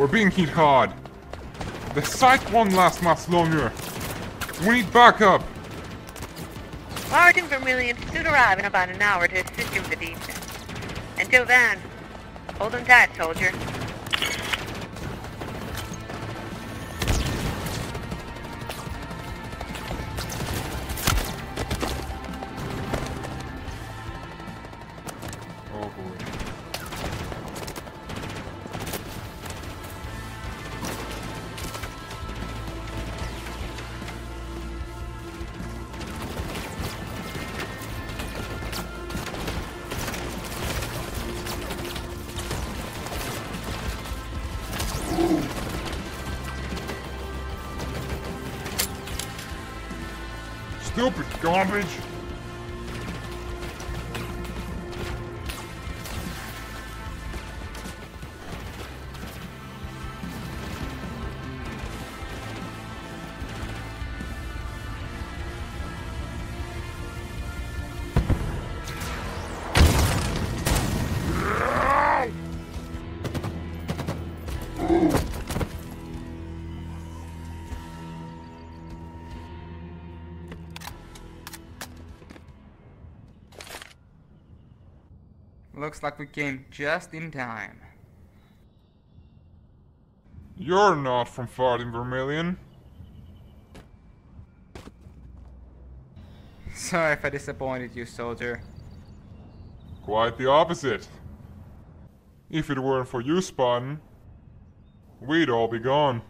We're being hit hard. The site won't last much longer. We need backup. Sergeant Vermillion should arrive in about an hour to assist you with the defense. Until then, hold them tight, soldier. Stupid garbage! Looks like we came just in time. You're not from Farting Vermillion. Sorry if I disappointed you, soldier. Quite the opposite. If it weren't for you, Spartan, we'd all be gone.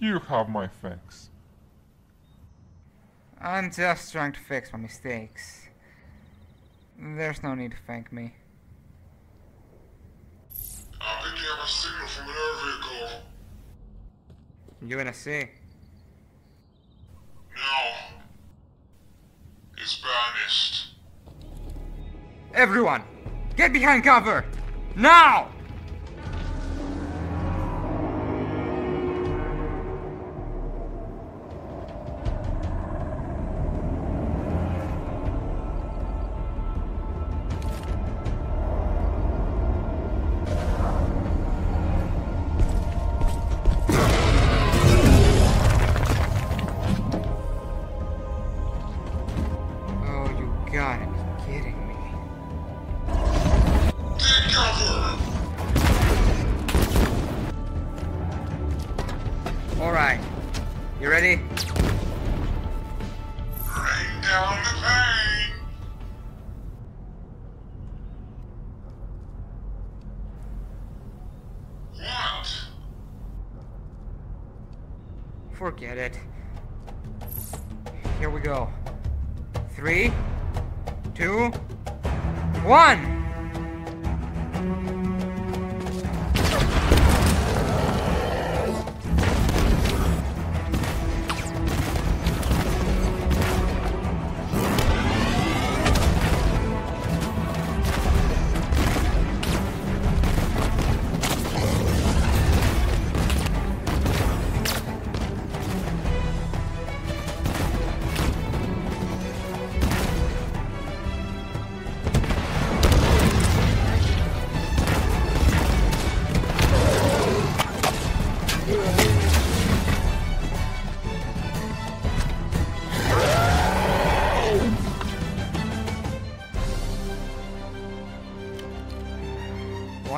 You have my thanks. I'm just trying to fix my mistakes. There's no need to thank me. I'm picking up a signal from an air vehicle. UNSC. No. It's banished. Everyone! Get behind cover! Now! Down the pain! What? Forget it. Here we go. Three, two, one!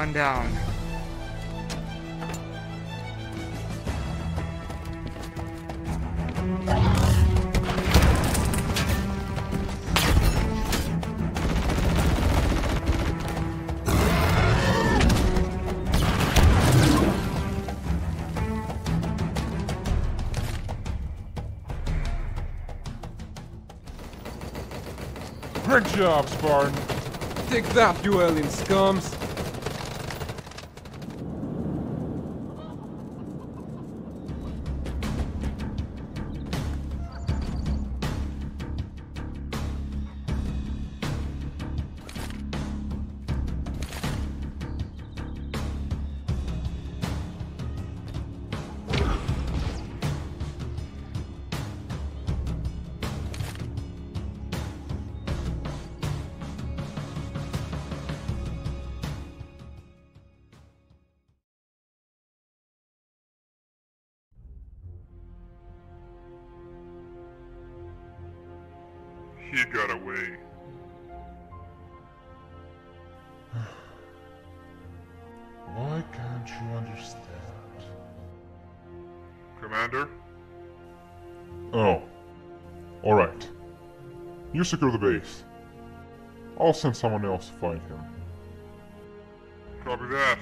One down. Great job, Spartan. Take that, you alien scums! He got away. Why can't you understand? Commander? Oh. Alright. You secure the base. I'll send someone else to find him. Copy that.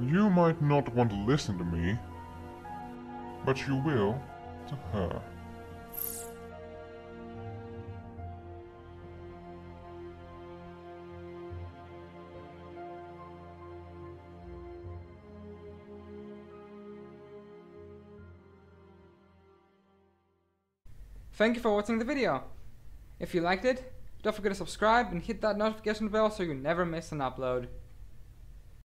You might not want to listen to me, but you will to her. Thank you for watching the video. If you liked it, don't forget to subscribe and hit that notification bell so you never miss an upload.